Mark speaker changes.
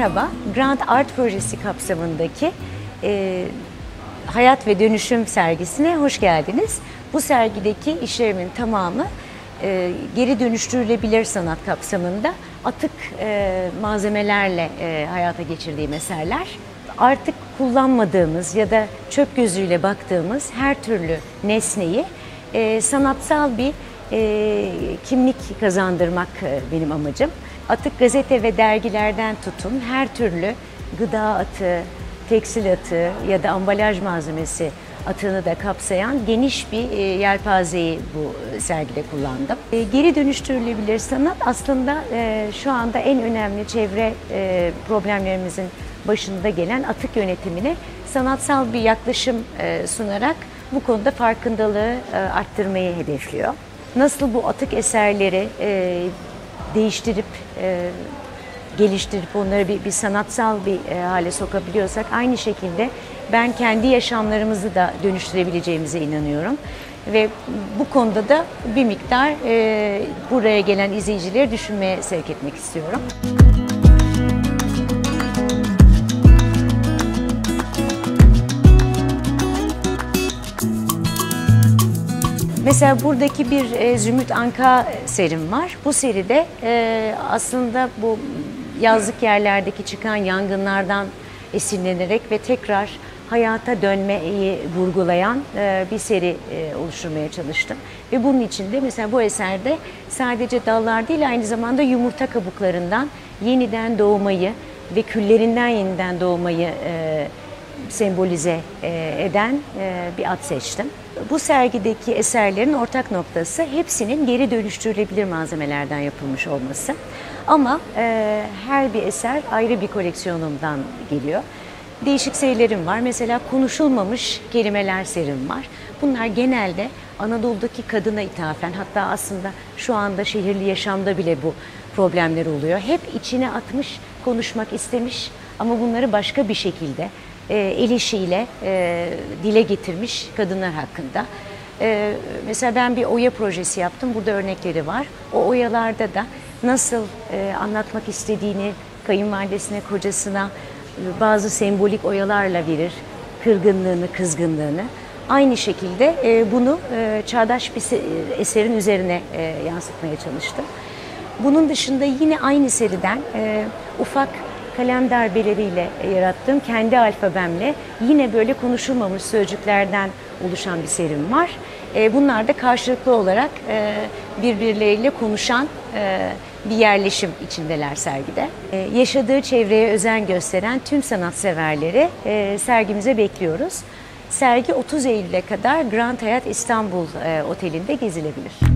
Speaker 1: Merhaba, Grand Art Projesi kapsamındaki e, Hayat ve Dönüşüm sergisine hoş geldiniz. Bu sergideki işlerimin tamamı e, geri dönüştürülebilir sanat kapsamında atık e, malzemelerle e, hayata geçirdiğim eserler. Artık kullanmadığımız ya da çöp gözüyle baktığımız her türlü nesneyi e, sanatsal bir e, kimlik kazandırmak e, benim amacım. Atık gazete ve dergilerden tutun her türlü gıda atığı, tekstil atığı ya da ambalaj malzemesi atığını da kapsayan geniş bir e, yelpazeyi bu sergide kullandım. E, geri dönüştürülebilir sanat aslında e, şu anda en önemli çevre e, problemlerimizin başında gelen atık yönetimine sanatsal bir yaklaşım e, sunarak bu konuda farkındalığı e, arttırmayı hedefliyor. Nasıl bu atık eserleri e, değiştirip e, geliştirip onları bir, bir sanatsal bir e, hale sokabiliyorsak aynı şekilde ben kendi yaşamlarımızı da dönüştürebileceğimize inanıyorum. Ve bu konuda da bir miktar e, buraya gelen izleyicileri düşünmeye sevk etmek istiyorum. Mesela buradaki bir e, Zümrüt Anka serim var. Bu seride e, aslında bu yazlık yerlerdeki çıkan yangınlardan esinlenerek ve tekrar hayata dönmeyi vurgulayan e, bir seri e, oluşturmaya çalıştım. Ve bunun için de mesela bu eserde sadece dallar değil aynı zamanda yumurta kabuklarından yeniden doğmayı ve küllerinden yeniden doğmayı e, sembolize e, eden e, bir at seçtim. Bu sergideki eserlerin ortak noktası hepsinin geri dönüştürülebilir malzemelerden yapılmış olması. Ama e, her bir eser ayrı bir koleksiyonumdan geliyor. Değişik serilerim var. Mesela konuşulmamış kelimeler serim var. Bunlar genelde Anadolu'daki kadına ithafen hatta aslında şu anda şehirli yaşamda bile bu problemler oluyor. Hep içine atmış, konuşmak istemiş ama bunları başka bir şekilde e, e, dile getirmiş kadınlar hakkında. E, mesela ben bir oya projesi yaptım. Burada örnekleri var. O oyalarda da nasıl e, anlatmak istediğini kayınvalidesine, kocasına e, bazı sembolik oyalarla verir. Kırgınlığını, kızgınlığını. Aynı şekilde e, bunu e, çağdaş bir eserin üzerine e, yansıtmaya çalıştım. Bunun dışında yine aynı seriden e, ufak kalem darbeleriyle yarattığım kendi alfabemle yine böyle konuşulmamış sözcüklerden oluşan bir serim var. E, bunlar da karşılıklı olarak e, birbirleriyle konuşan e, bir yerleşim içindeler sergide. Yaşadığı çevreye özen gösteren tüm sanatseverleri sergimize bekliyoruz. Sergi 30 Eylül'e kadar Grand Hayat İstanbul Oteli'nde gezilebilir.